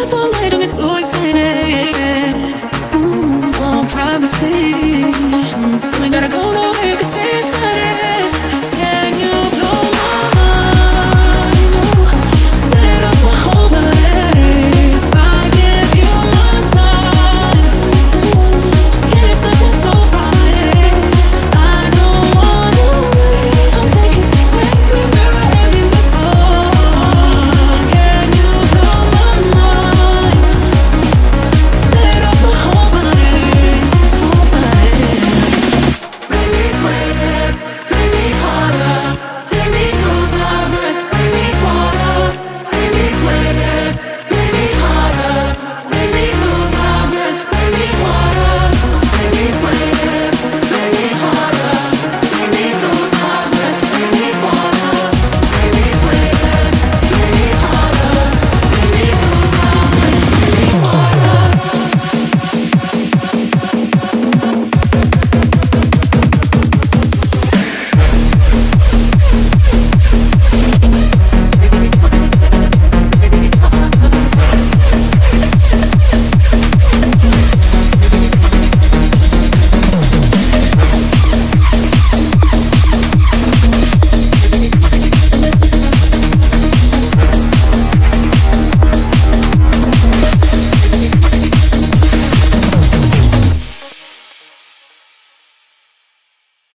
Just one I don't get too excited. Ooh, no privacy.